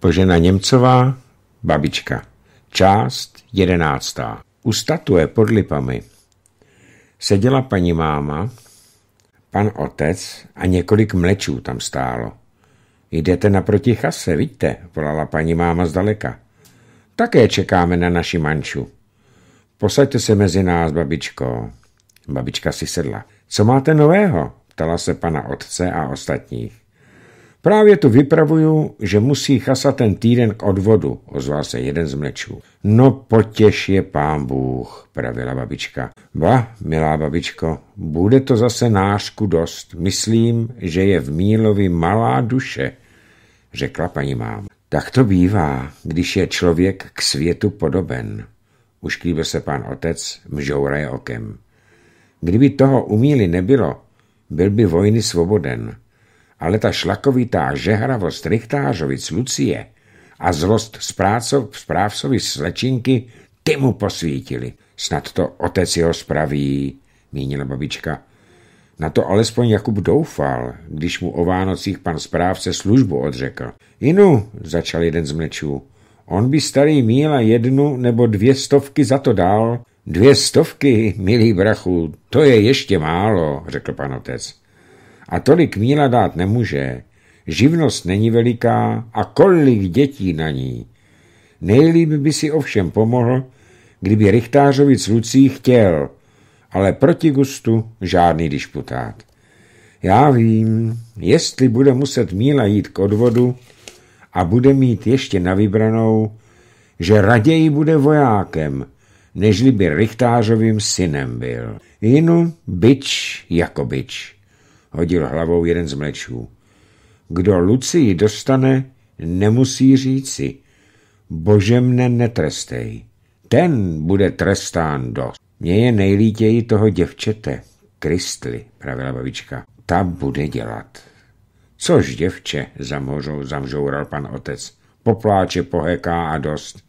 Božena Němcová, babička. Část jedenáctá. U statue pod lipami seděla paní máma, pan otec a několik mlečů tam stálo. Jdete naproti chase, vidíte, volala paní máma zdaleka. Také čekáme na naši manču. Posaďte se mezi nás, babičko. Babička si sedla. Co máte nového? ptala se pana otce a ostatních. Právě tu vypravuju, že musí chasat ten týden k odvodu, ozval se jeden z mlečů. No potěš je pán Bůh, pravila babička. Ba, milá babičko, bude to zase nářku dost. Myslím, že je v Mílovi malá duše, řekla paní máma. Tak to bývá, když je člověk k světu podoben. Ušklíbil se pan otec, mžouraje okem. Kdyby toho umíli nebylo, byl by vojny svoboden ale ta šlakovitá žehravost Richtářovic Lucie a zlost správcovi slečinky, ty mu posvítili. Snad to otec jeho spraví, mínila babička. Na to alespoň Jakub doufal, když mu o Vánocích pan správce službu odřekl. Inu, začal jeden z mlečů, on by starý míla jednu nebo dvě stovky za to dal. Dvě stovky, milý brachu, to je ještě málo, řekl pan otec a tolik míla dát nemůže. Živnost není veliká a kolik dětí na ní. Nejlíp by si ovšem pomohl, kdyby Richtářovic Lucí chtěl, ale proti gustu žádný disputát. Já vím, jestli bude muset Míla jít k odvodu a bude mít ještě na vybranou, že raději bude vojákem, nežli by Richtářovým synem byl. Jinu byč jako byč hodil hlavou jeden z mlečů. Kdo Lucii dostane, nemusí říci, bože mne netrestej. Ten bude trestán dost. Mně je nejlítěji toho děvčete, Kristli, pravila babička. Ta bude dělat. Což děvče, zamořou, zamžoural pan otec. Popláče, poheká a dost.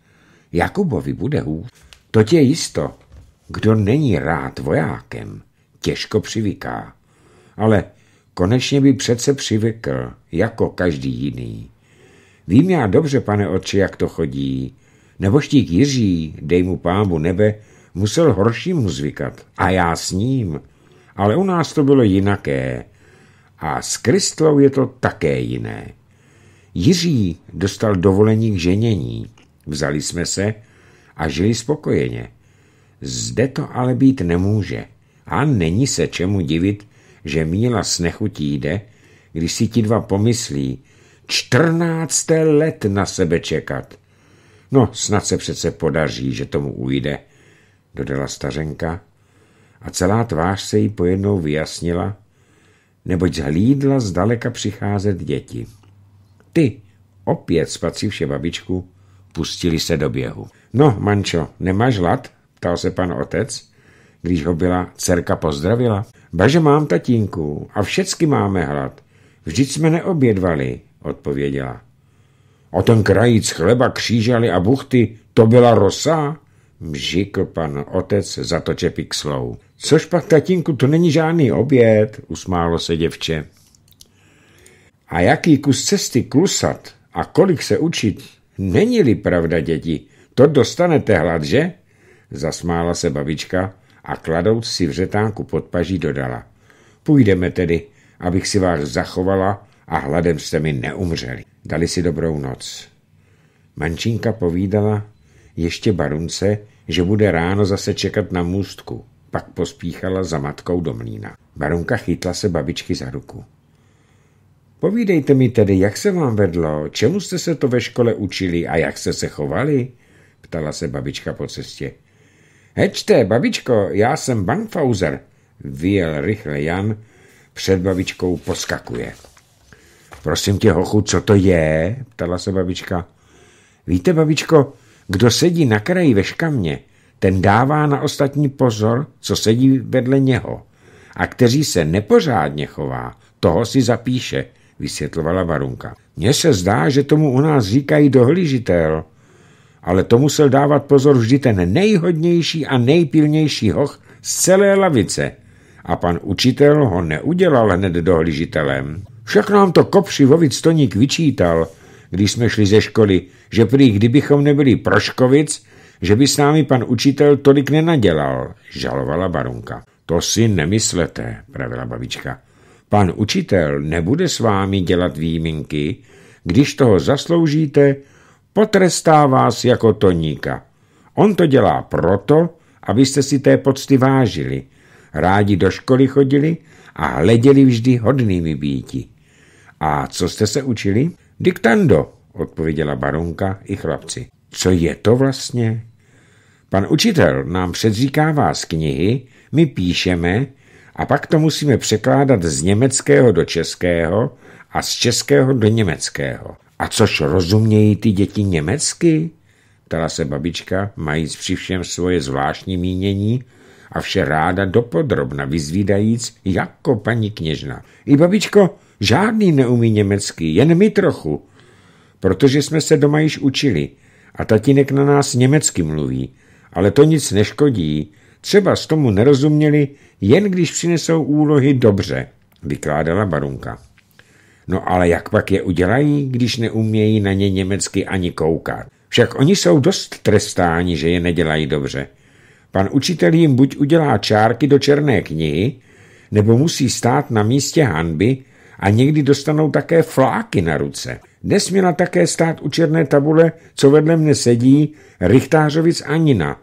Jakubovi bude hůř. To tě jisto. Kdo není rád vojákem, těžko přivyká ale konečně by přece přivykl, jako každý jiný. Vím já dobře, pane otče, jak to chodí. Neboštík Jiří, dej mu pámu nebe, musel horšímu zvykat. A já s ním. Ale u nás to bylo jinaké. A s Kristlou je to také jiné. Jiří dostal dovolení k ženění. Vzali jsme se a žili spokojeně. Zde to ale být nemůže. A není se čemu divit, že Míla s nechutí jde, když si ti dva pomyslí, čtrnácté let na sebe čekat. No, snad se přece podaří, že tomu ujde, dodala stařenka a celá tvář se jí pojednou vyjasnila, neboť zhlídla zdaleka přicházet děti. Ty, opět spacivše babičku, pustili se do běhu. No, mančo, nemáš hlad? ptal se pan otec když ho byla dcerka pozdravila. Baže mám tatínku a všecky máme hlad. Vždyť jsme neobědvali, odpověděla. O ten krajíc chleba, křížaly a buchty, to byla rosa? Mžikl pan otec za to čepixlou. Což pak, tatínku, to není žádný oběd, usmálo se děvče. A jaký kus cesty klusat a kolik se učit, není-li pravda, děti, to dostanete hlad, že? Zasmála se babička a kladouc si vřetánku pod paží dodala. Půjdeme tedy, abych si vás zachovala a hladem jste mi neumřeli. Dali si dobrou noc. Mančínka povídala ještě barunce, že bude ráno zase čekat na můstku. Pak pospíchala za matkou do mlína. Barunka chytla se babičky za ruku. Povídejte mi tedy, jak se vám vedlo, čemu jste se to ve škole učili a jak jste se chovali? Ptala se babička po cestě. Hečte, babičko, já jsem Bankfauser, vyjel rychle Jan, před babičkou poskakuje. Prosím tě, hochu, co to je? ptala se babička. Víte, babičko, kdo sedí na kraji ve škamě, ten dává na ostatní pozor, co sedí vedle něho. A kteří se nepořádně chová, toho si zapíše, vysvětlovala Varunka. Mně se zdá, že tomu u nás říkají dohlížitel ale to musel dávat pozor vždy ten nejhodnější a nejpilnější hoch z celé lavice. A pan učitel ho neudělal hned dohlížitelem. Však nám to kopři Vovic Toník vyčítal, když jsme šli ze školy, že prý kdybychom nebyli proškovic, že by s námi pan učitel tolik nenadělal, žalovala barunka. To si nemyslete, pravila babička. Pan učitel nebude s vámi dělat výjimky, když toho zasloužíte, potrestá vás jako toníka. On to dělá proto, abyste si té pocty vážili. Rádi do školy chodili a hleděli vždy hodnými býti. A co jste se učili? Diktando, odpověděla baronka i chlapci. Co je to vlastně? Pan učitel nám předříkává z knihy, my píšeme a pak to musíme překládat z německého do českého a z českého do německého. A což rozumějí ty děti německy? Ptala se babička, majíc při všem svoje zvláštní mínění a vše ráda dopodrobna vyzvídajíc jako paní kněžna. I babičko žádný neumí německy, jen my trochu, protože jsme se doma již učili a tatínek na nás německy mluví, ale to nic neškodí, třeba z tomu nerozuměli, jen když přinesou úlohy dobře, vykládala barunka. No ale jak pak je udělají, když neumějí na ně německy ani koukat? Však oni jsou dost trestáni, že je nedělají dobře. Pan učitel jim buď udělá čárky do černé knihy, nebo musí stát na místě hanby a někdy dostanou také fláky na ruce. Dnes měla také stát u černé tabule, co vedle mne sedí, Richtářovic Anina.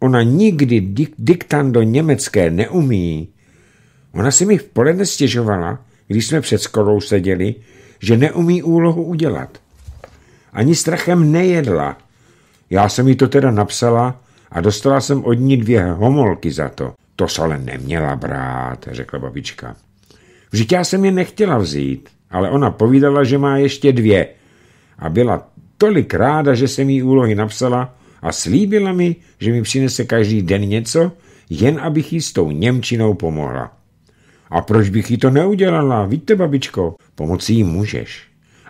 Ona nikdy dik- diktando německé neumí. Ona si mi v poledne stěžovala, když jsme před školou seděli, že neumí úlohu udělat. Ani strachem nejedla. Já jsem jí to teda napsala a dostala jsem od ní dvě homolky za to. To se ale neměla brát, řekla babička. Vždyť já jsem je nechtěla vzít, ale ona povídala, že má ještě dvě. A byla tolik ráda, že jsem jí úlohy napsala a slíbila mi, že mi přinese každý den něco, jen abych jí s tou Němčinou pomohla. A proč bych jí to neudělala? Víte, babičko, pomoci jí můžeš,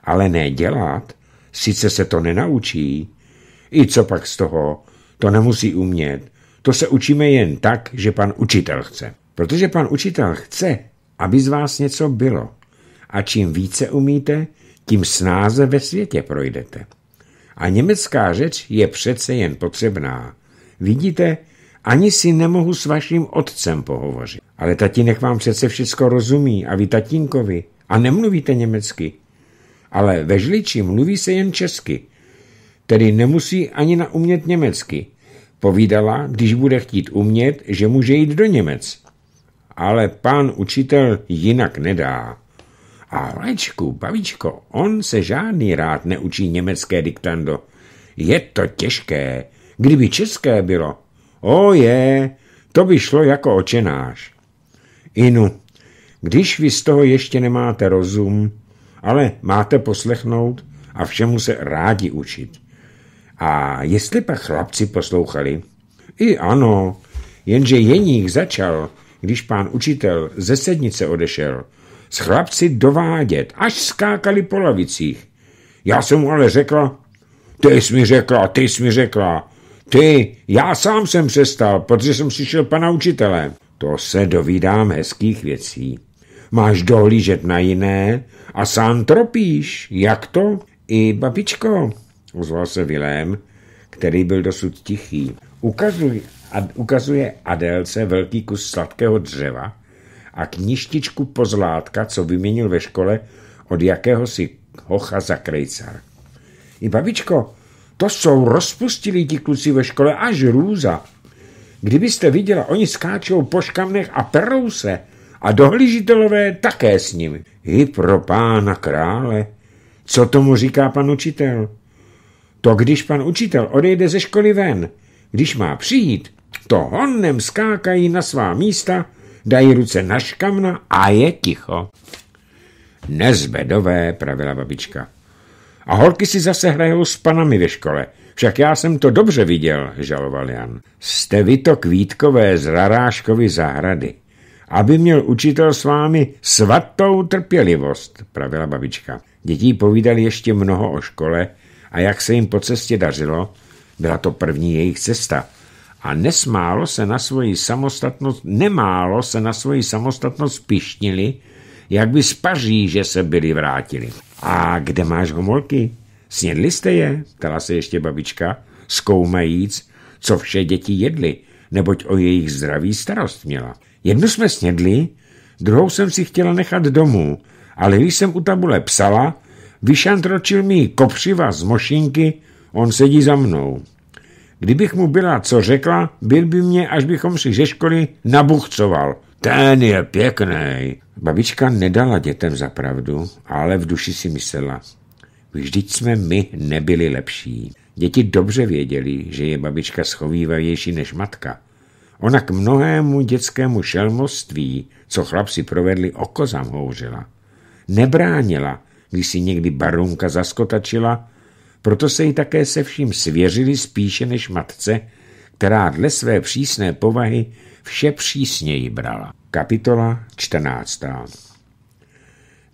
ale ne dělat. Sice se to nenaučí. I co pak z toho? To nemusí umět. To se učíme jen tak, že pan učitel chce. Protože pan učitel chce, aby z vás něco bylo. A čím více umíte, tím snáze ve světě projdete. A německá řeč je přece jen potřebná. Vidíte, ani si nemohu s vaším otcem pohovořit. Ale tatínek vám přece všechno rozumí a vy tatínkovi. A nemluvíte německy. Ale ve žliči mluví se jen česky. Tedy nemusí ani naumět německy. Povídala, když bude chtít umět, že může jít do Němec. Ale pán učitel jinak nedá. A Lečku, babičko, on se žádný rád neučí německé diktando. Je to těžké. Kdyby české bylo, o je, to by šlo jako očenáš. Inu, když vy z toho ještě nemáte rozum, ale máte poslechnout a všemu se rádi učit. A jestli pak chlapci poslouchali? I ano, jenže Jeník začal, když pán učitel ze sednice odešel, s chlapci dovádět, až skákali po lavicích. Já jsem mu ale řekla, ty jsi mi řekla, ty jsi mi řekla, ty, já sám jsem přestal, protože jsem slyšel pana učitele. To se dovídám hezkých věcí. Máš dohlížet na jiné a sám tropíš. Jak to? I babičko, ozval se Vilém, který byl dosud tichý. Ukazuj, ad, ukazuje Adélce velký kus sladkého dřeva a kništičku pozlátka, co vyměnil ve škole od jakéhosi hocha za krejcar. I babičko, to jsou rozpustili ti kluci ve škole až růza. Kdybyste viděla, oni skáčou po škamnech a perou se a dohlížitelové také s nimi. I pro pána krále. Co tomu říká pan učitel? To když pan učitel odejde ze školy ven, když má přijít, to honem skákají na svá místa, dají ruce na škamna a je ticho. Nezbedové, pravila babička. A holky si zase hrajou s panami ve škole. Však já jsem to dobře viděl, žaloval Jan. Jste vy to kvítkové z Raráškovy zahrady. Aby měl učitel s vámi svatou trpělivost, pravila babička. Děti povídali ještě mnoho o škole a jak se jim po cestě dařilo, byla to první jejich cesta. A nesmálo se na svoji samostatnost, nemálo se na svoji samostatnost pišnili, jak by z Paříže se byli vrátili. A kde máš homolky? Snědli jste je? Ptala se ještě babička, zkoumajíc, co vše děti jedly, neboť o jejich zdraví starost měla. Jednu jsme snědli, druhou jsem si chtěla nechat domů, ale když jsem u tabule psala, vyšantročil mi kopřiva z mošinky, on sedí za mnou. Kdybych mu byla co řekla, byl by mě, až bychom si ze školy nabuchcoval. Ten je pěkný. Babička nedala dětem za pravdu, ale v duši si myslela. Vždyť jsme my nebyli lepší. Děti dobře věděli, že je babička schovývavější než matka. Ona k mnohému dětskému šelmoství, co chlapci provedli, oko zamhouřila. Nebránila, když si někdy barunka zaskotačila, proto se jí také se vším svěřili spíše než matce, která dle své přísné povahy vše přísněji brala. Kapitola 14.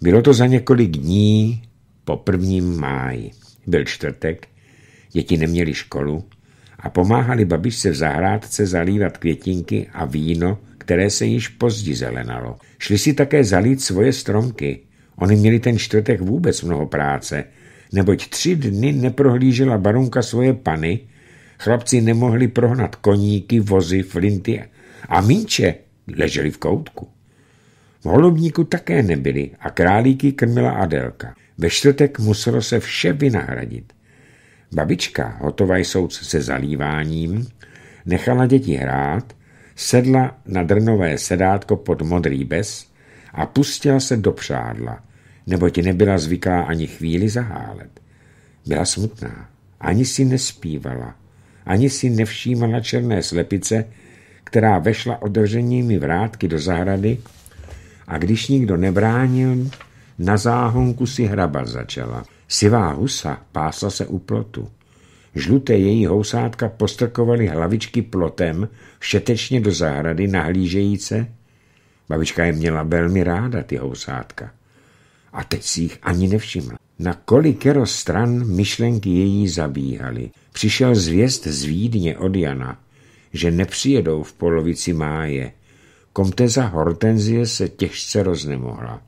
Bylo to za několik dní po prvním máji. Byl čtvrtek, děti neměli školu a pomáhali babičce v zahrádce zalívat květinky a víno, které se již pozdě zelenalo. Šli si také zalít svoje stromky. Oni měli ten čtvrtek vůbec mnoho práce, neboť tři dny neprohlížela barunka svoje pany, chlapci nemohli prohnat koníky, vozy, flinty a míče leželi v koutku. V holubníku také nebyli a králíky krmila Adelka. Ve čtvrtek muselo se vše vynahradit. Babička, hotová jsou se zalíváním, nechala děti hrát, sedla na drnové sedátko pod modrý bez a pustila se do přádla, neboť nebyla zvyklá ani chvíli zahálet. Byla smutná, ani si nespívala, ani si nevšímala černé slepice, která vešla otevřeními vrátky do zahrady a když nikdo nebránil, na záhonku si hrabat začala. Sivá husa pásla se u plotu. Žluté její housátka postrkovaly hlavičky plotem všetečně do zahrady nahlížejíce. Babička je měla velmi ráda, ty housátka. A teď si jich ani nevšimla. Na kolikero stran myšlenky její zabíhaly. Přišel zvěst z Vídně od Jana, že nepřijedou v polovici máje. Komteza Hortenzie se těžce roznemohla.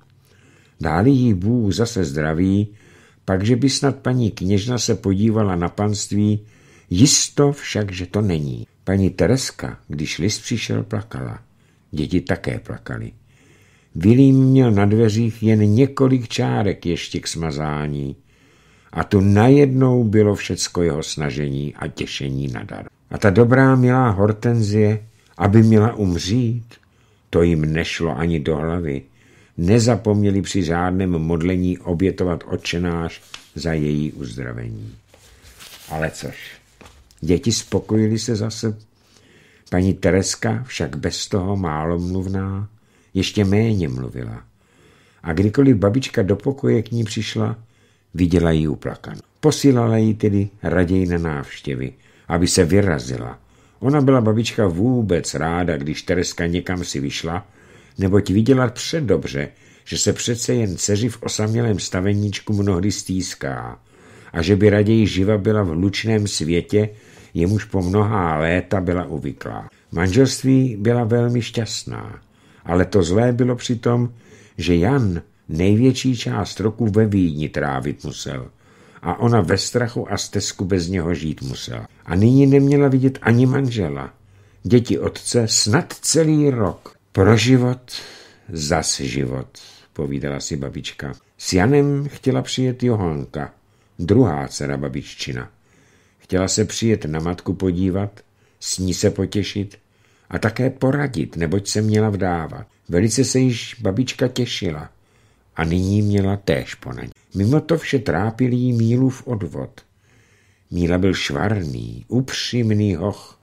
Dáli jí Bůh zase zdraví, pak, že by snad paní kněžna se podívala na panství, jisto však, že to není. Paní Tereska, když list přišel, plakala. Děti také plakali. Vilím měl na dveřích jen několik čárek ještě k smazání. A tu najednou bylo všecko jeho snažení a těšení na dar. A ta dobrá milá hortenzie, aby měla umřít, to jim nešlo ani do hlavy. Nezapomněli při žádném modlení obětovat očenáš za její uzdravení. Ale což, děti spokojili se zase. Paní Tereska však bez toho málo mluvná, ještě méně mluvila. A kdykoliv babička do pokoje k ní přišla, viděla ji uplakanou. Posílala ji tedy raději na návštěvy, aby se vyrazila. Ona byla babička vůbec ráda, když Tereska někam si vyšla, neboť viděla předobře, že se přece jen dceři v osamělém staveníčku mnohdy stýská a že by raději živa byla v lučném světě, jemuž po mnohá léta byla uvyklá. Manželství byla velmi šťastná, ale to zlé bylo přitom, že Jan největší část roku ve Vídni trávit musel a ona ve strachu a stezku bez něho žít musela. A nyní neměla vidět ani manžela. Děti otce snad celý rok. Pro život, zas život, povídala si babička. S Janem chtěla přijet Johanka, druhá dcera babiččina. Chtěla se přijet na matku podívat, s ní se potěšit a také poradit, neboť se měla vdávat. Velice se již babička těšila a nyní měla též ponaň. Mimo to vše trápil jí Mílův odvod. Míla byl švarný, upřímný hoch.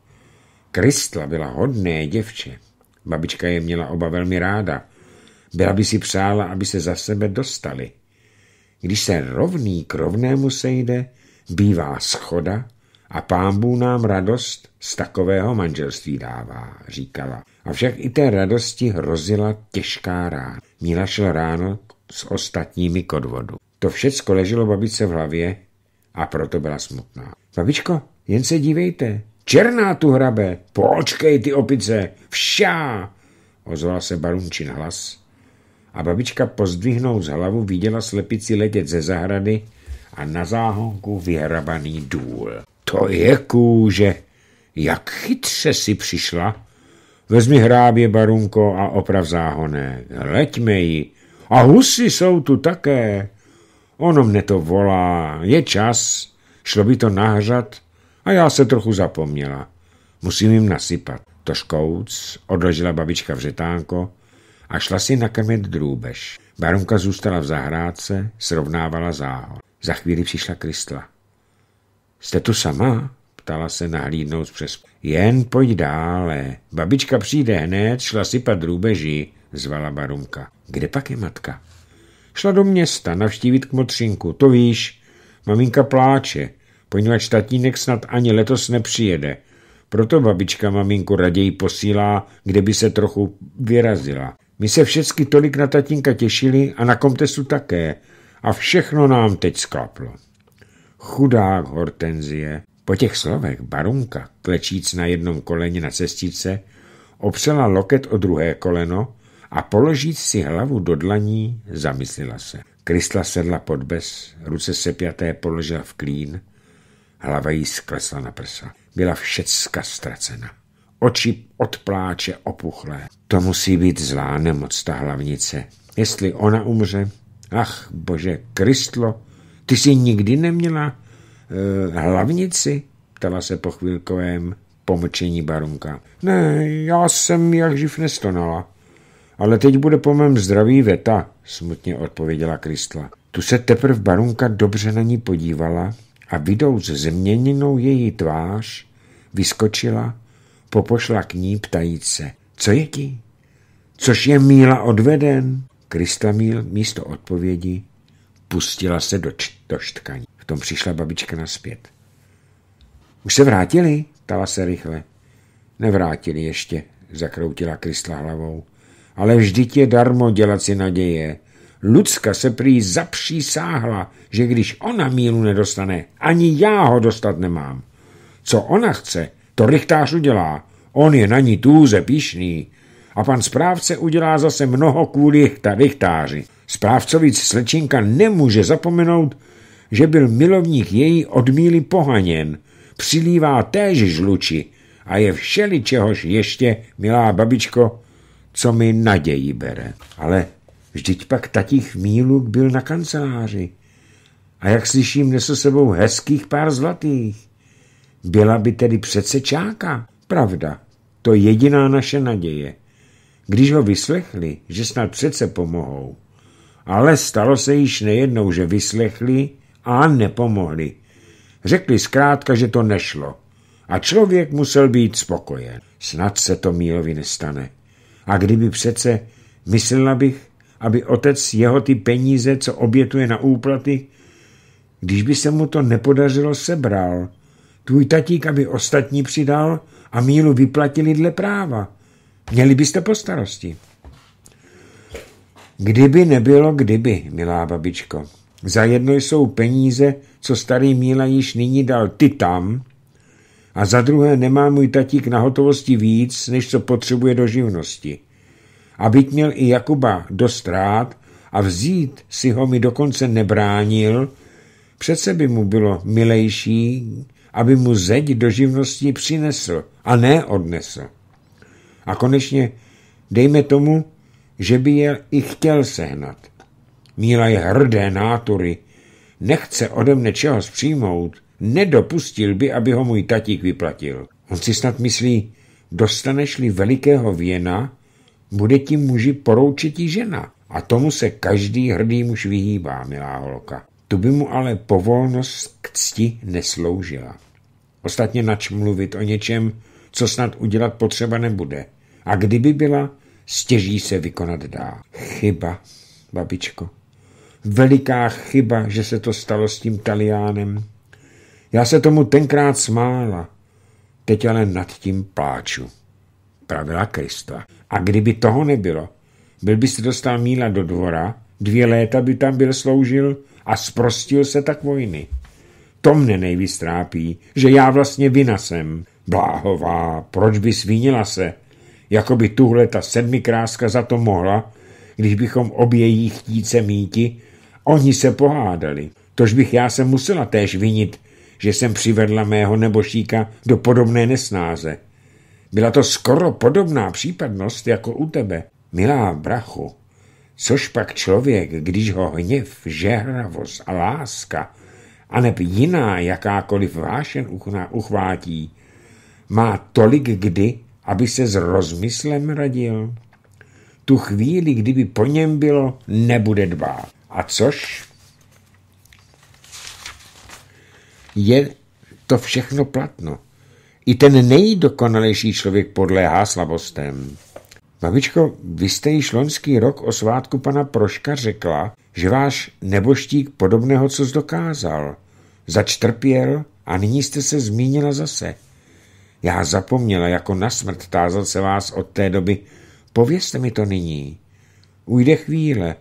Kristla byla hodné děvče. Babička je měla oba velmi ráda. Byla by si přála, aby se za sebe dostali. Když se rovný k rovnému sejde, bývá schoda a pámbů nám radost z takového manželství dává, říkala. Avšak i té radosti hrozila těžká rána. Míla šel ráno s ostatními k odvodu. To všecko leželo babice v hlavě a proto byla smutná. Babičko, jen se dívejte, černá tu hrabe, počkej ty opice, všá, ozval se barunčin hlas a babička pozdvihnout z hlavu viděla slepici letět ze zahrady a na záhonku vyhrabaný důl. To je kůže, jak chytře si přišla. Vezmi hrábě, barunko, a oprav záhonek. Leďme ji. A husy jsou tu také. Ono mne to volá. Je čas. Šlo by to nahřat a já se trochu zapomněla. Musím jim nasypat. To škouc odložila babička v řetánko a šla si nakrmit drůbež. Barunka zůstala v zahrádce, srovnávala záhon. Za chvíli přišla Kristla. Jste tu sama? Ptala se nahlídnout přes. Jen pojď dále. Babička přijde hned, šla sypat drůbeží, zvala Barunka. Kde pak je matka? Šla do města navštívit kmotřinku, to víš. Maminka pláče, poněvadž tatínek snad ani letos nepřijede. Proto babička maminku raději posílá, kde by se trochu vyrazila. My se všecky tolik na tatínka těšili a na komtesu také. A všechno nám teď sklaplo. Chudák Hortenzie. Po těch slovech barunka, klečíc na jednom koleně na cestice, opřela loket o druhé koleno a položíc si hlavu do dlaní, zamyslela se. Kristla sedla pod bez, ruce sepjaté položila v klín, hlava jí sklesla na prsa. Byla všecka ztracena. Oči od pláče opuchlé. To musí být zlá nemoc, ta hlavnice. Jestli ona umře, ach bože, Kristlo, ty jsi nikdy neměla uh, hlavnici? Ptala se po chvilkovém pomlčení barunka. Ne, já jsem jak živ nestonala. Ale teď bude po mém zdraví věta, smutně odpověděla Kristla. Tu se teprve barunka dobře na ní podívala a vidouc změněnou její tvář, vyskočila, popošla k ní ptajíce. Co je ti? Což je míla odveden? Míl místo odpovědi pustila se do, do štkaní. V tom přišla babička naspět. Už se vrátili? Tala se rychle. Nevrátili ještě, zakroutila Kristla hlavou. Ale vždyť je darmo dělat si naděje. Lucka se prý zapřísáhla, že když ona mílu nedostane, ani já ho dostat nemám. Co ona chce, to rychtář udělá. On je na ní tůze píšný. A pan správce udělá zase mnoho kvůli rychtáři. Správcovic slečinka nemůže zapomenout, že byl milovník její odmíly pohaněn. Přilívá též žluči a je všeli čehož ještě, milá babičko, co mi naději bere. Ale vždyť pak tatích Míluk byl na kanceláři. A jak slyším, nesl sebou hezkých pár zlatých. Byla by tedy přece čáka. Pravda, to je jediná naše naděje. Když ho vyslechli, že snad přece pomohou. Ale stalo se již nejednou, že vyslechli a nepomohli. Řekli zkrátka, že to nešlo. A člověk musel být spokojen. Snad se to Mílovi nestane. A kdyby přece, myslela bych, aby otec jeho ty peníze, co obětuje na úplaty, když by se mu to nepodařilo, sebral. Tvůj tatík, aby ostatní přidal a mílu vyplatili dle práva. Měli byste po starosti. Kdyby nebylo kdyby, milá babičko. Za jedno jsou peníze, co starý Míla již nyní dal ty tam, a za druhé nemá můj tatík na hotovosti víc, než co potřebuje do živnosti. A byť měl i Jakuba dost rád a vzít si ho mi dokonce nebránil, přece by mu bylo milejší, aby mu zeď do živnosti přinesl a ne odnesl. A konečně dejme tomu, že by je i chtěl sehnat. Míla je hrdé nátury, nechce ode mne čeho přijmout, nedopustil by, aby ho můj tatík vyplatil. On si snad myslí, dostaneš-li velikého věna, bude ti muži poroučití žena. A tomu se každý hrdý muž vyhýbá, milá holka. Tu by mu ale povolnost k cti nesloužila. Ostatně nač mluvit o něčem, co snad udělat potřeba nebude. A kdyby byla, stěží se vykonat dá. Chyba, babičko. Veliká chyba, že se to stalo s tím taliánem. Já se tomu tenkrát smála, teď ale nad tím pláču. Pravila Krista. A kdyby toho nebylo, byl by se dostal Míla do dvora, dvě léta by tam byl sloužil a sprostil se tak vojny. To mne nejvíc trápí, že já vlastně vina jsem. Bláhová, proč by svínila se? Jako by tuhle ta sedmikráska za to mohla, když bychom obě jí chtíce míti, oni se pohádali. Tož bych já se musela též vinit, že jsem přivedla mého nebošíka do podobné nesnáze. Byla to skoro podobná případnost jako u tebe, milá brachu. Což pak člověk, když ho hněv, žehravost a láska, aneb jiná jakákoliv vášen uchvátí, má tolik kdy, aby se s rozmyslem radil? Tu chvíli, kdyby po něm bylo, nebude dbát. A což? Je to všechno platno. I ten nejdokonalejší člověk podléhá slabostem. Babičko, vy jste již loňský rok o svátku pana Proška řekla, že váš neboštík podobného co zdokázal. Zač trpěl a nyní jste se zmínila zase. Já zapomněla jako na smrt tázat se vás od té doby. Povězte mi to nyní. Ujde chvíle,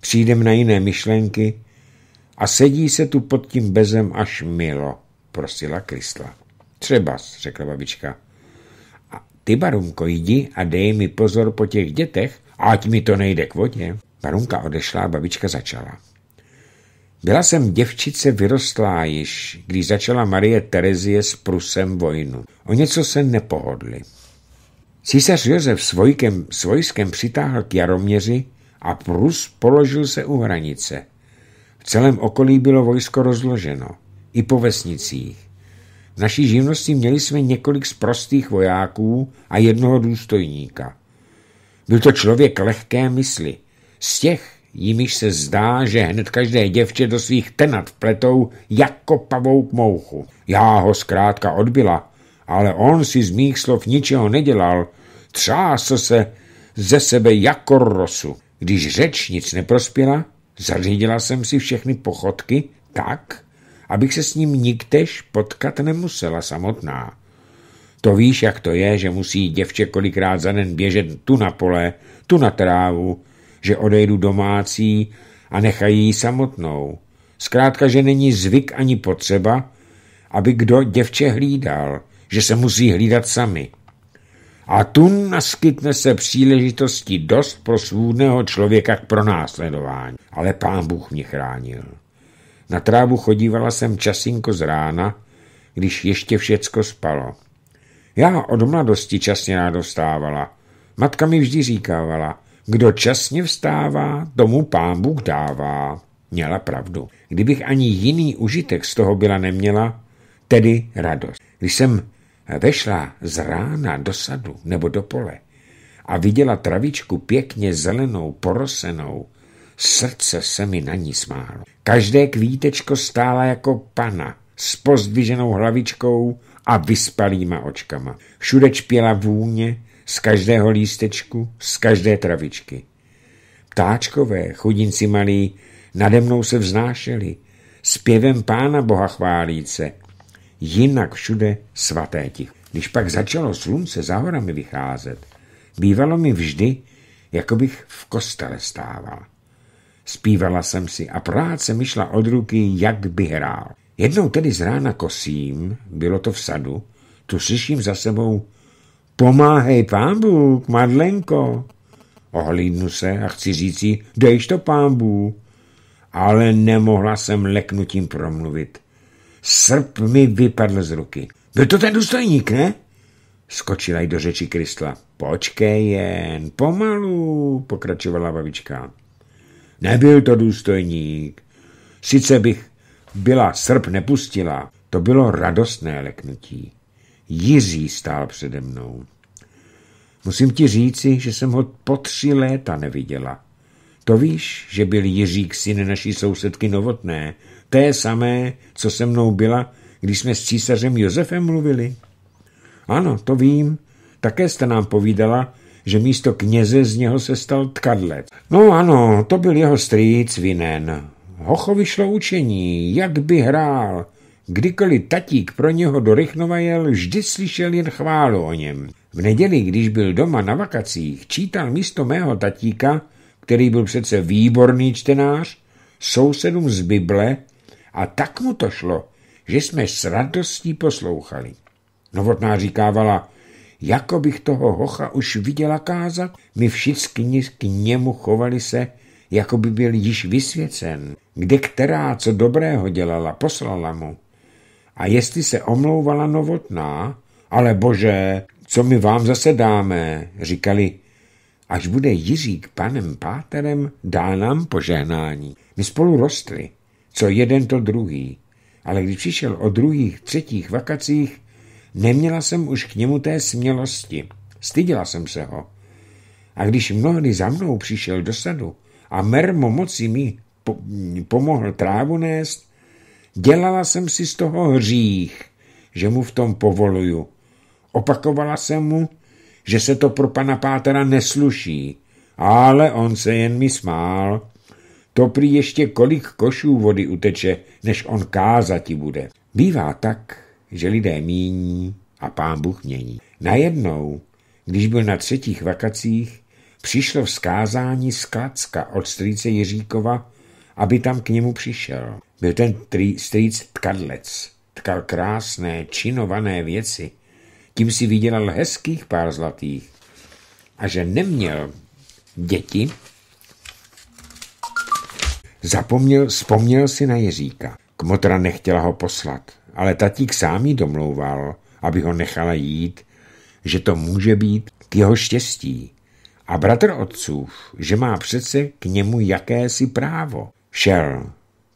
přijdem na jiné myšlenky a sedí se tu pod tím bezem až milo, prosila Krysla. Třeba, řekla babička. A ty, Barunko, jdi a dej mi pozor po těch dětech, ať mi to nejde k vodě. Barunka odešla a babička začala. Byla jsem děvčice vyrostlá již, když začala Marie Terezie s Prusem vojnu. O něco se nepohodli. Císař Josef s vojkem, s vojskem přitáhl k Jaroměři a Prus položil se u hranice. V celém okolí bylo vojsko rozloženo, i po vesnicích. V naší živnosti měli jsme několik sprostých vojáků a jednoho důstojníka. Byl to člověk lehké mysli. Z těch, jimiž se zdá, že hned každé děvče do svých tenat vpletou jako pavouk mouchu. Já ho zkrátka odbyla, ale on si z mých slov ničeho nedělal, třásl se ze sebe jako rosu. Když řeč nic neprospěla, zařídila jsem si všechny pochodky tak, abych se s ním niktež potkat nemusela samotná. To víš, jak to je, že musí děvče kolikrát za den běžet tu na pole, tu na trávu, že odejdu domácí a nechají ji samotnou. Zkrátka, že není zvyk ani potřeba, aby kdo děvče hlídal, že se musí hlídat sami. A tu naskytne se příležitosti dost pro svůdného člověka k pronásledování. Ale pán Bůh mě chránil. Na trávu chodívala jsem časinko z rána, když ještě všecko spalo. Já od mladosti časně rád dostávala. Matka mi vždy říkávala, kdo časně vstává, tomu pán Bůh dává. Měla pravdu. Kdybych ani jiný užitek z toho byla neměla, tedy radost. Když jsem vešla z rána do sadu nebo do pole a viděla travičku pěkně zelenou, porosenou, srdce se mi na ní smálo. Každé kvítečko stála jako pana s pozdviženou hlavičkou a vyspalýma očkama. Všude čpěla vůně, z každého lístečku, z každé travičky. Ptáčkové, chudinci malí, nade mnou se vznášeli, zpěvem pána Boha chválíce, jinak všude svaté tich. Když pak začalo slunce za horami vycházet, bývalo mi vždy, jako bych v kostele stával. Zpívala jsem si a práce mi šla od ruky, jak by hrál. Jednou tedy z rána kosím, bylo to v sadu, tu slyším za sebou Pomáhej, pán Bůh, Madlenko. Ohlídnu se a chci říci, dejš to, pán Bůh. Ale nemohla jsem leknutím promluvit. Srp mi vypadl z ruky. Byl to ten důstojník, ne? Skočila jí do řeči Kristla. Počkej jen, pomalu, pokračovala babička. Nebyl to důstojník. Sice bych byla srp nepustila, to bylo radostné leknutí. Jiří stál přede mnou. Musím ti říci, že jsem ho po tři léta neviděla. To víš, že byl Jiřík syn naší sousedky Novotné, té samé, co se mnou byla, když jsme s císařem Josefem mluvili? Ano, to vím. Také jste nám povídala, že místo kněze z něho se stal tkadlec. No ano, to byl jeho strýc Vinen. Hochovi šlo učení, jak by hrál. Kdykoliv tatík pro něho do Rychnova jel, vždy slyšel jen chválu o něm. V neděli, když byl doma na vakacích, čítal místo mého tatíka, který byl přece výborný čtenář, sousedům z Bible a tak mu to šlo, že jsme s radostí poslouchali. Novotná říkávala, jako bych toho hocha už viděla kázat. My všichni k němu chovali se, jako by byl již vysvěcen. Kde která co dobrého dělala, poslala mu. A jestli se omlouvala novotná, ale bože, co my vám zase dáme, říkali, až bude Jiřík panem Páterem, dá nám požehnání. My spolu rostli, co jeden to druhý. Ale když přišel o druhých, třetích vakacích, neměla jsem už k němu té smělosti. Styděla jsem se ho. A když mnohdy za mnou přišel do sadu a mermo moci mi po, pomohl trávu nést, dělala jsem si z toho hřích, že mu v tom povoluju. Opakovala jsem mu, že se to pro pana Pátera nesluší, ale on se jen mi smál. To prý ještě kolik košů vody uteče, než on kázati bude. Bývá tak, že lidé míní a pán Bůh mění. Najednou, když byl na třetích vakacích, přišlo vzkázání z Klacka od strýce Jiříkova, aby tam k němu přišel. Byl ten strýc tkadlec, tkal krásné, činované věci, tím si vydělal hezkých pár zlatých. A že neměl děti, zapomněl, vzpomněl si na Jiříka. Kmotra nechtěla ho poslat, ale tatík sám jí domlouval, aby ho nechala jít, že to může být k jeho štěstí. A bratr otcův, že má přece k němu jakési právo. Šel.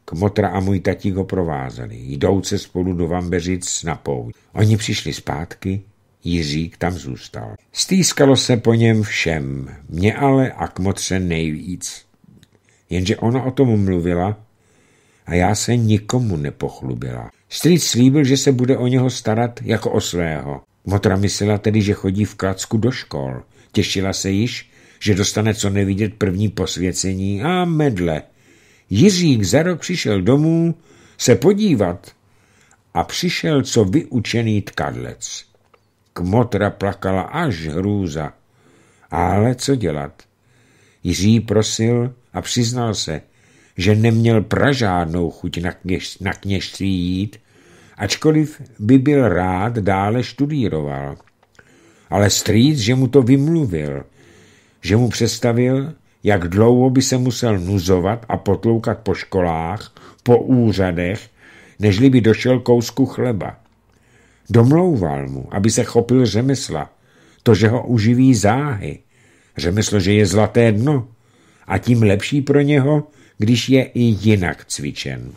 Kmotra a můj tatík ho provázeli, jdouce spolu do Vambeřic na pouť. Oni přišli zpátky, Jiřík tam zůstal. Stýskalo se po něm všem, mě ale a kmotře nejvíc. Jenže ona o tom mluvila a já se nikomu nepochlubila. Strýc slíbil, že se bude o něho starat jako o svého. Motra myslela tedy, že chodí v Klacku do škol. Těšila se již, že dostane co nevidět první posvěcení a medle. Jiřík za rok přišel domů se podívat a přišel co vyučený tkadlec. Kmotra plakala až hrůza. Ale co dělat? Jiří prosil a přiznal se, že neměl pražádnou chuť na, kněž, na kněžství jít, ačkoliv by byl rád dále študíroval. Ale strýc, že mu to vymluvil, že mu představil, jak dlouho by se musel nuzovat a potloukat po školách, po úřadech, nežli by došel kousku chleba. Domlouval mu, aby se chopil řemesla, to, že ho uživí záhy. Řemeslo, že je zlaté dno a tím lepší pro něho, když je i jinak cvičen.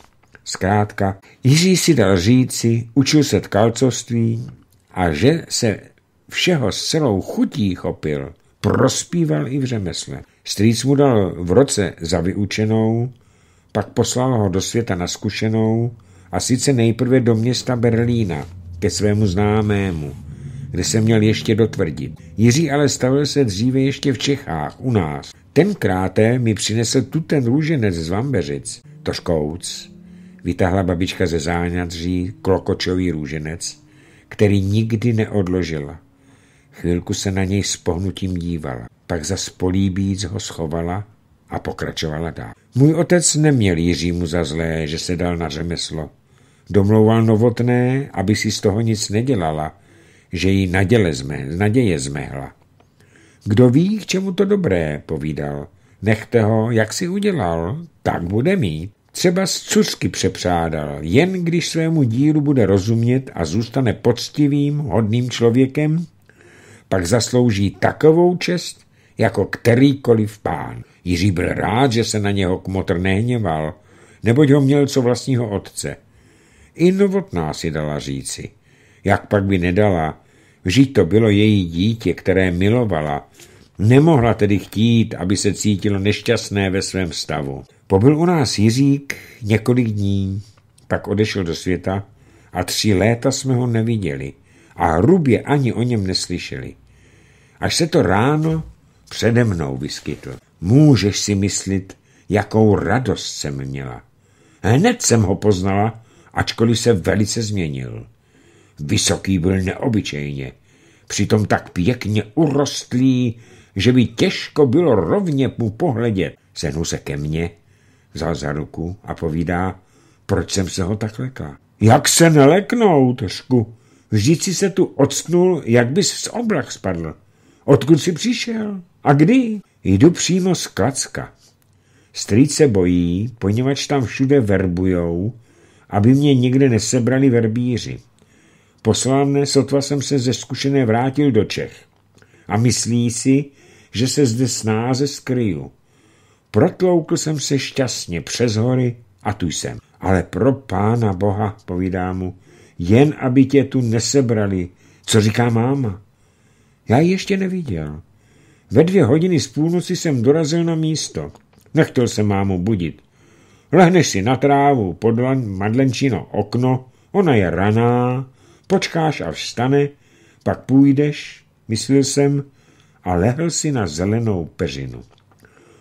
Zkrátka, Jiří si dal říci, učil se tkalcovství a že se všeho s celou chutí chopil, prospíval i v řemesle. Strýc mu dal v roce za vyučenou, pak poslal ho do světa na zkušenou a sice nejprve do města Berlína, ke svému známému, kde se měl ještě dotvrdit. Jiří ale stavil se dříve ještě v Čechách, u nás. Tenkrát mi přinesl tu ten růženec z Vambeřic. To škouc. Vytáhla babička ze záňadří klokočový růženec, který nikdy neodložila. Chvilku se na něj s pohnutím dívala. Pak za spolíbíc ho schovala a pokračovala dál. Můj otec neměl Jiřímu za zlé, že se dal na řemeslo. Domlouval novotné, aby si z toho nic nedělala, že jí naděle zme, naděje zmehla. Kdo ví, k čemu to dobré, povídal. Nechte ho, jak si udělal, tak bude mít. Třeba z cusky přepřádal, jen když svému dílu bude rozumět a zůstane poctivým, hodným člověkem, pak zaslouží takovou čest, jako kterýkoliv pán. Jiří byl rád, že se na něho kmotr nehněval, neboť ho měl co vlastního otce. I novotná si dala říci. Jak pak by nedala? Vždyť to bylo její dítě, které milovala. Nemohla tedy chtít, aby se cítilo nešťastné ve svém stavu. Pobyl u nás Jiřík několik dní, pak odešel do světa a tři léta jsme ho neviděli a hrubě ani o něm neslyšeli. Až se to ráno přede mnou vyskytl. Můžeš si myslit, jakou radost jsem měla. Hned jsem ho poznala ačkoliv se velice změnil. Vysoký byl neobyčejně, přitom tak pěkně urostlý, že by těžko bylo rovně mu pohledět. Sehnul se ke mně, vzal za ruku a povídá, proč jsem se ho tak lekla. Jak se neleknout, Řku? Vždyť si se tu odstnul, jak bys z oblak spadl. Odkud jsi přišel? A kdy? Jdu přímo z Klacka. Strýc se bojí, poněvadž tam všude verbujou, aby mě nikde nesebrali verbíři. Poslal mne, sotva jsem se ze zkušené vrátil do Čech. A myslí si, že se zde snáze skryju. Protloukl jsem se šťastně přes hory a tu jsem. Ale pro pána boha, povídá mu, jen aby tě tu nesebrali. Co říká máma? Já ji ještě neviděl. Ve dvě hodiny z půlnoci jsem dorazil na místo. Nechtěl jsem mámu budit. Lehneš si na trávu pod madlenčino okno, ona je raná, počkáš, až vstane, pak půjdeš, myslel jsem, a lehl si na zelenou peřinu.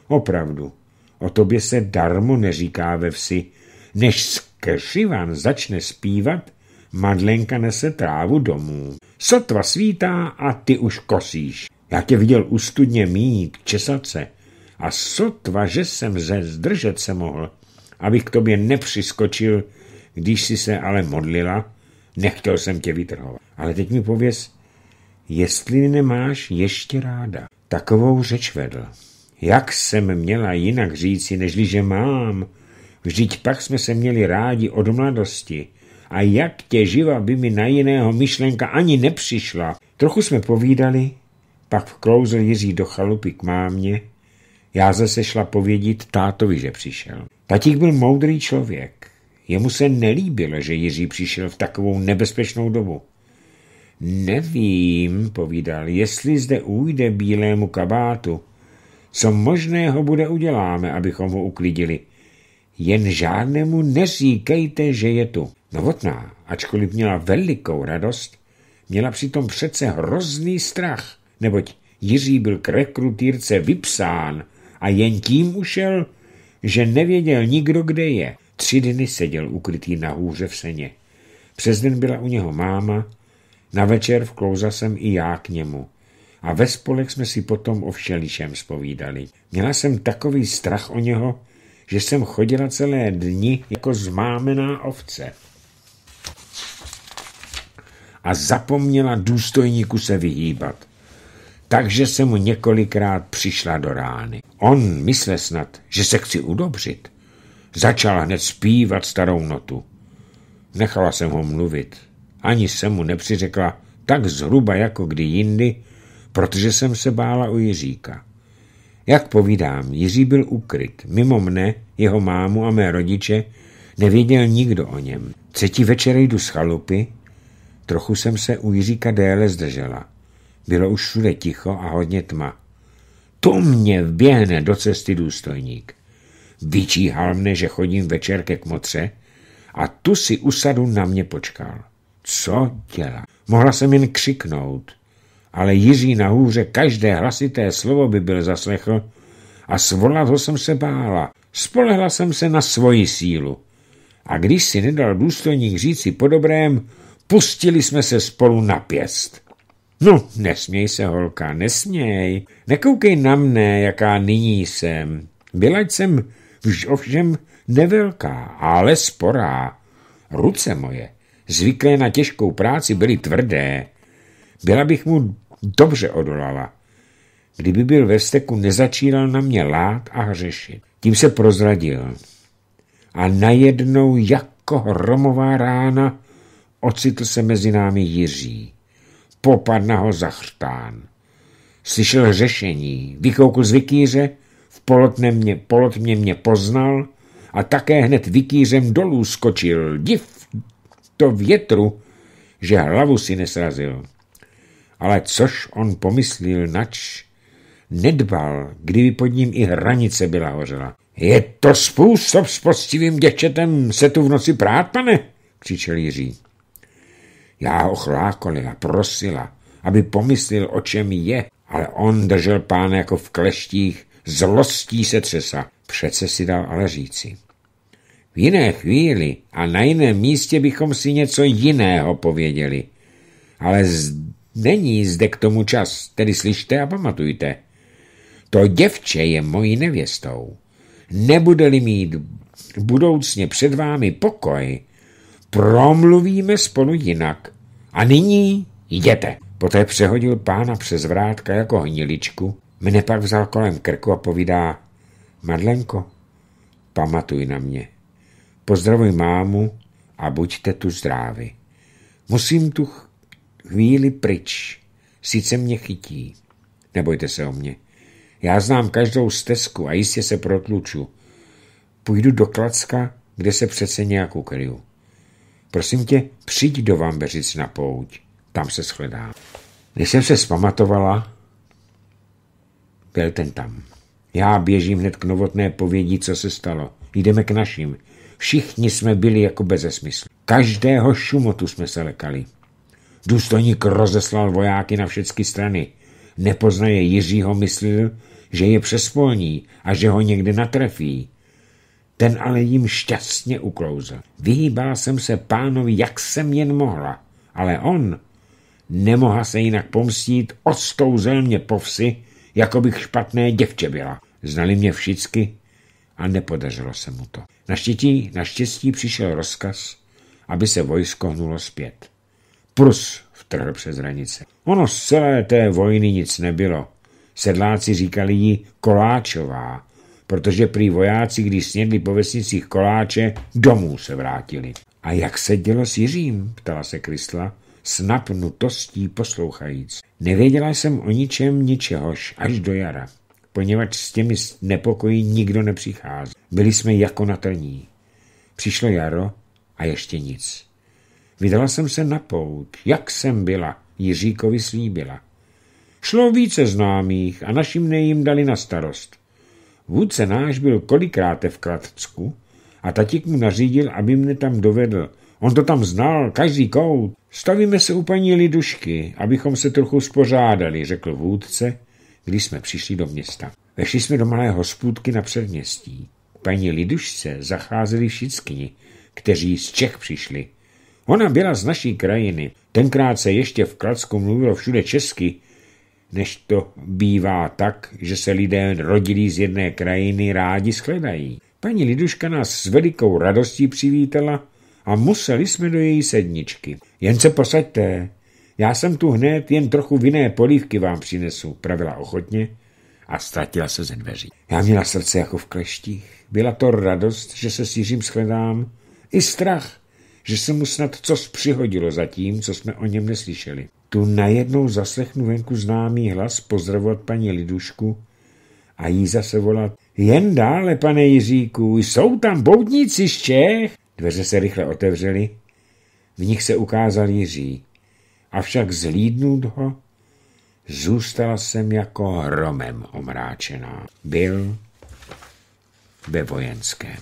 Opravdu, o tobě se darmo neříká ve vsi. Než skršivan začne zpívat, Madlenka nese trávu domů. Sotva svítá a ty už kosíš. Já tě viděl u studně mít, česat se. A sotva, že jsem ze zdržet se mohl, abych k tobě nepřiskočil, když si se ale modlila, nechtěl jsem tě vytrhovat. Ale teď mi pověz, jestli nemáš ještě ráda. Takovou řeč vedl. Jak jsem měla jinak říci, nežli že mám? Vždyť pak jsme se měli rádi od mladosti. A jak tě živa by mi na jiného myšlenka ani nepřišla. Trochu jsme povídali, pak vklouzl Jiří do chalupy k mámě. Já zase šla povědět tátovi, že přišel. Tatík byl moudrý člověk. Jemu se nelíbilo, že Jiří přišel v takovou nebezpečnou dobu. Nevím, povídal, jestli zde ujde bílému kabátu. Co možného bude uděláme, abychom ho uklidili. Jen žádnému neříkejte, že je tu. Novotná, ačkoliv měla velikou radost, měla přitom přece hrozný strach, neboť Jiří byl k rekrutýrce vypsán a jen tím ušel, že nevěděl nikdo, kde je. Tři dny seděl ukrytý na hůře v seně. Přes den byla u něho máma, na večer vklouza jsem i já k němu. A ve spolek jsme si potom o všelišem spovídali. Měla jsem takový strach o něho, že jsem chodila celé dny jako zmámená ovce. A zapomněla důstojníku se vyhýbat. Takže jsem mu několikrát přišla do rány. On myslel snad, že se chci udobřit. Začala hned zpívat starou notu. Nechala jsem ho mluvit. Ani jsem mu nepřiřekla tak zhruba jako kdy jindy, protože jsem se bála u Jiříka. Jak povídám, Jiří byl ukryt. Mimo mne, jeho mámu a mé rodiče nevěděl nikdo o něm. Třetí večer jdu z chalupy, trochu jsem se u Jiříka déle zdržela. Bylo už všude ticho a hodně tma. To mě vběhne do cesty důstojník. Vyčíhal mne, že chodím večer ke kmotře a tu si usadu na mě počkal. Co dělá? Mohla jsem jen křiknout, ale Jiří na hůře každé hlasité slovo by byl zaslechl a svolat ho jsem se bála. Spolehla jsem se na svoji sílu. A když si nedal důstojník říci po dobrém, pustili jsme se spolu na pěst. No, nesměj se, holka, nesměj. Nekoukej na mne, jaká nyní jsem. Bylaď jsem vž ovšem nevelká, ale sporá. Ruce moje, zvyklé na těžkou práci, byly tvrdé. Byla bych mu dobře odolala. Kdyby byl ve steku, nezačínal na mě lát a hřešit. Tím se prozradil. A najednou jako hromová rána ocitl se mezi námi Jiří. Popadna ho za chrtán. Slyšel řešení, vykoukl z vikýře, v polotně mě, polotmě mě poznal a také hned vikýřem dolů skočil. Div to větru, že hlavu si nesrazil. Ale což on pomyslil nač, nedbal, kdyby pod ním i hranice byla hořela. Je to způsob s poctivým děčetem se tu v noci prát, pane? křičel Jiří. Já ho chlákolila, prosila, aby pomyslel, o čem je, ale on držel pána jako v kleštích, zlostí se třesa. Přece si dal ale říci. V jiné chvíli a na jiném místě bychom si něco jiného pověděli. Ale z... není zde k tomu čas, tedy slyšte a pamatujte. To děvče je mojí nevěstou. Nebude-li mít budoucně před vámi pokoj, promluvíme spolu jinak A nyní jděte. Poté přehodil pána přes vrátka jako hniličku, mne pak vzal kolem krku a povídá, Madlenko, pamatuj na mě. Pozdravuj mámu a buďte tu zdraví. Musím tu chvíli pryč, sice mě chytí. Nebojte se o mě. Já znám každou stezku a jistě se protluču. Půjdu do Klacka, kde se přece nějak ukryju. Prosím tě, přijď do Vambeřic na pouť. Tam se shledám. Když jsem se zpamatovala, byl ten tam. Já běžím hned k novotné povědi, co se stalo. Jdeme k našim. Všichni jsme byli jako bez smyslu. Každého šumotu jsme se lekali. Důstojník rozeslal vojáky na všechny strany. Nepoznaje Jiřího myslil, že je přespolní a že ho někde natrefí. Ten ale jim šťastně uklouzl. Vyhýbala jsem se pánovi, jak jsem jen mohla, ale on nemohla se jinak pomstít, odstouzel mě po vsi, jako bych špatné děvče byla. Znali mě všichni a nepodařilo se mu to. Naštěstí, naštěstí přišel rozkaz, aby se vojsko hnulo zpět. Prus vtrhl přes hranice. Ono z celé té vojny nic nebylo. Sedláci říkali jí Koláčová, protože prý vojáci, když snědli po vesnicích koláče, domů se vrátili. A jak se dělo s Jiřím? ptala se Krysla, s napnutostí poslouchajíc. Nevěděla jsem o ničem ničehož až do jara, poněvadž s těmi nepokojí nikdo nepřichází. Byli jsme jako na trní. Přišlo jaro a ještě nic. Vydala jsem se na pout, jak jsem byla, Jiříkovi slíbila. Šlo více známých a našim nejím dali na starost. Vůdce náš byl kolikrát v Kladcku a tatík mu nařídil, aby mne tam dovedl. On to tam znal, každý kout. Stavíme se u paní Lidušky, abychom se trochu spořádali, řekl vůdce, když jsme přišli do města. Vešli jsme do malé hospůdky na předměstí. Paní Lidušce zacházeli všichni, kteří z Čech přišli. Ona byla z naší krajiny. Tenkrát se ještě v Kladsku mluvilo všude česky, než to bývá tak, že se lidé rodilí z jedné krajiny rádi shledají. Paní Liduška nás s velikou radostí přivítala a museli jsme do její sedničky. Jen se posaďte, já jsem tu hned, jen trochu vinné polívky vám přinesu, pravila ochotně a ztratila se ze dveří. Já měla srdce jako v kleštích. Byla to radost, že se s Jiřím shledám, i strach, že se mu snad co přihodilo za tím, co jsme o něm neslyšeli. Tu najednou zaslechnu venku známý hlas pozdravovat paní Lidušku a jí zase volat jen dále, pane Jiříku, jsou tam boudníci z Čech? Dveře se rychle otevřely, v nich se ukázal Jiří. Avšak zhlídnout ho, zůstala jsem jako hromem omráčená. Byl ve vojenském.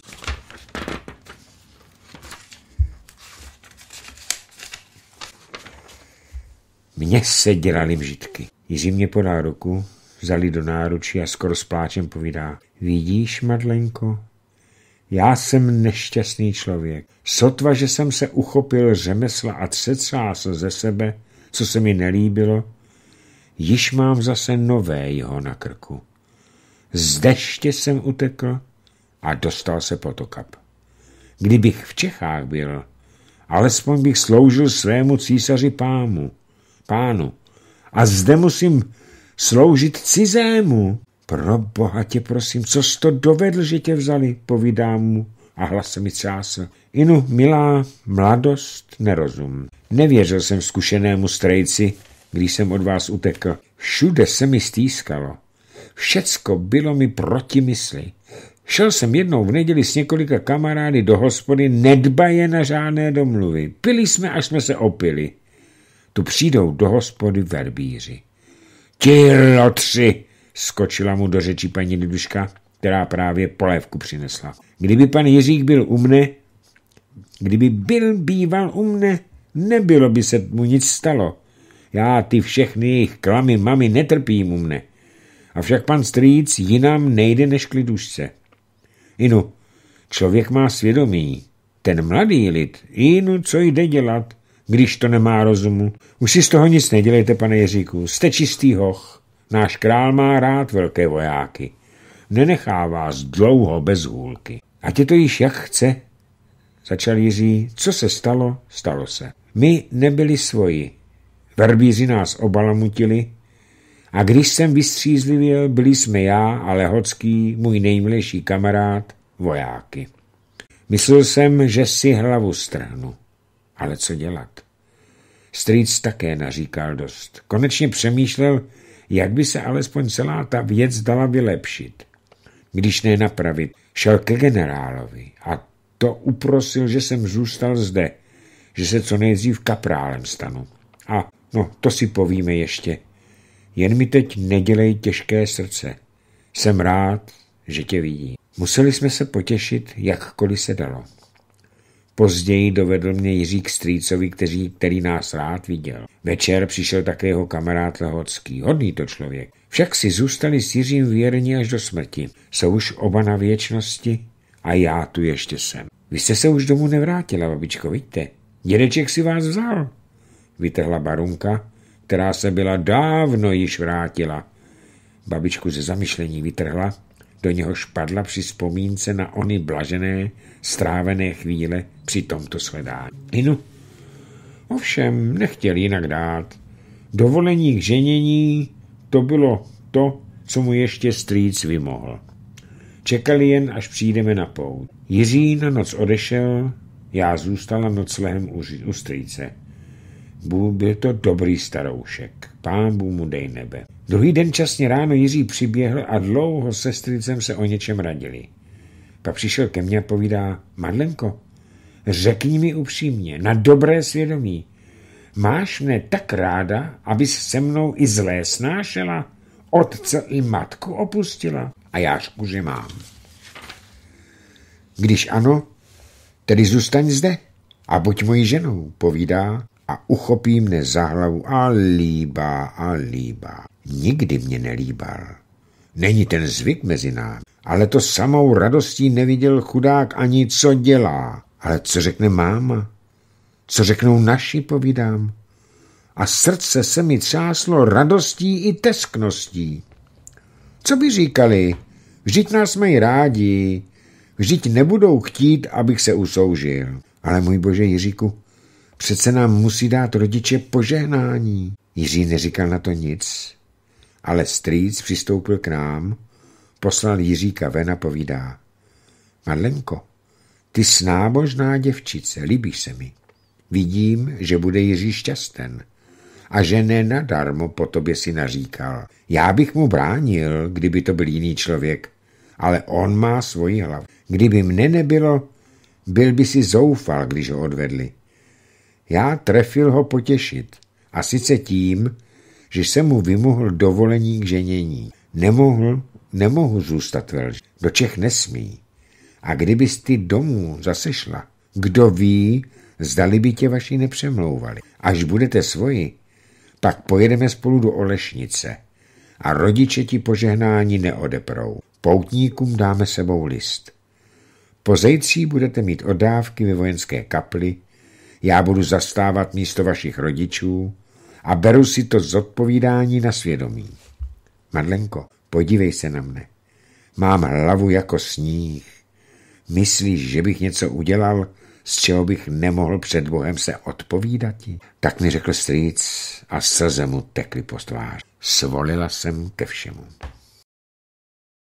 Mně se dělali vžitky. Jiří mě podá ruku, vzali do náručí a skoro s pláčem povídá. Vidíš, Madlenko, já jsem nešťastný člověk. Sotva, že jsem se uchopil řemesla a třecásl ze sebe, co se mi nelíbilo, již mám zase nové jeho na krku. Z deště jsem utekl a dostal se potokap. Kdybych v Čechách byl, alespoň bych sloužil svému císaři pámu pánu. A zde musím sloužit cizému. Pro boha tě prosím, co jsi to dovedl, že tě vzali, povídám mu a hlas se mi třásl. Inu, milá, mladost, nerozum. Nevěřil jsem zkušenému strejci, když jsem od vás utekl. Všude se mi stýskalo. Všecko bylo mi proti mysli. Šel jsem jednou v neděli s několika kamarády do hospody, nedbaje na žádné domluvy. Pili jsme, až jsme se opili tu přijdou do hospody verbíři. Ti lotři, skočila mu do řeči paní Liduška, která právě polévku přinesla. Kdyby pan Jiřík byl u mne, kdyby byl býval u mne, nebylo by se mu nic stalo. Já ty všechny jejich klamy mami netrpím u mne. Avšak pan strýc jinam nejde než k lidušce. Inu, člověk má svědomí. Ten mladý lid, inu, co jde dělat? když to nemá rozumu. Už si z toho nic nedělejte, pane Jiříku, jste čistý hoch. Náš král má rád velké vojáky. Nenechá vás dlouho bez hůlky. Ať je to již jak chce, začal Jiří. Co se stalo, stalo se. My nebyli svoji. Verbíři nás obalamutili a když jsem vystřízlivěl, byli jsme já a Lehocký, můj nejmilejší kamarád, vojáky. Myslel jsem, že si hlavu strhnu. Ale co dělat? Strýc také naříkal dost. Konečně přemýšlel, jak by se alespoň celá ta věc dala vylepšit. Když ne napravit, šel ke generálovi a to uprosil, že jsem zůstal zde, že se co nejdřív kaprálem stanu. A no, to si povíme ještě. Jen mi teď nedělej těžké srdce. Jsem rád, že tě vidí. Museli jsme se potěšit, jakkoliv se dalo. Později dovedl mě Jiří k strýcovi, který, který nás rád viděl. Večer přišel také jeho kamarád Lehocký. Hodný to člověk. Však si zůstali s Jiřím věrní až do smrti. Jsou už oba na věčnosti a já tu ještě jsem. Vy jste se už domů nevrátila, babičko, vidíte? Dědeček si vás vzal. Vytrhla barunka, která se byla dávno již vrátila. Babičku ze zamyšlení vytrhla, do něho špadla při vzpomínce na ony blažené, strávené chvíle při tomto sledání. Inu, ovšem nechtěl jinak dát. Dovolení k ženění to bylo to, co mu ještě strýc vymohl. Čekali jen, až přijdeme na pout. Jiří na noc odešel, já zůstala noclehem u, u strýce. Byl to dobrý staroušek. Pán Bůh mu dej nebe. Druhý den časně ráno Jiří přiběhl a dlouho se strýcem se o něčem radili. Pak přišel ke mně a povídá, Madlenko, řekni mi upřímně, na dobré svědomí, máš mne tak ráda, abys se mnou i zlé snášela, otce i matku opustila? A jášku, že mám. Když ano, tedy zůstaň zde a buď mojí ženou, povídá a uchopí mne za hlavu a líbá a líbá. Nikdy mě nelíbal. Není ten zvyk mezi námi. Ale to samou radostí neviděl chudák ani co dělá. Ale co řekne máma? Co řeknou naši, povídám. A srdce se mi třáslo radostí i teskností. Co by říkali? Vždyť nás mají rádi. Vždyť nebudou chtít, abych se usoužil. Ale můj bože Jiříku, přece nám musí dát rodiče požehnání. Jiří neříkal na to nic, ale strýc přistoupil k nám, poslal Jiříka ven a povídá. Madlenko, ty snábožná děvčice, líbíš se mi. Vidím, že bude Jiří šťasten a že ne nadarmo po tobě si naříkal. Já bych mu bránil, kdyby to byl jiný člověk, ale on má svoji hlavu. Kdyby mne nebylo, byl by si zoufal, když ho odvedli. Já trefil ho potěšit, a sice tím, že jsem mu vymohl dovolení k ženění. Nemohl, nemohu zůstat ve. Do Čech nesmí. A kdybys ty domů zase šla, kdo ví, zdali by tě vaši nepřemlouvali. Až budete svoji, pak pojedeme spolu do Olešnice a rodiče ti požehnání neodeprou. Poutníkům dáme sebou list. Po zejtří budete mít odávky ve vojenské kapli, já budu zastávat místo vašich rodičů a beru si to zodpovídání na svědomí. Madlenko, podívej se na mne. Mám hlavu jako sníh. Myslíš, že bych něco udělal, z čeho bych nemohl před Bohem se odpovídat? Tak mi řekl strýc a slze mu tekly po tváři. Svolila jsem ke všemu.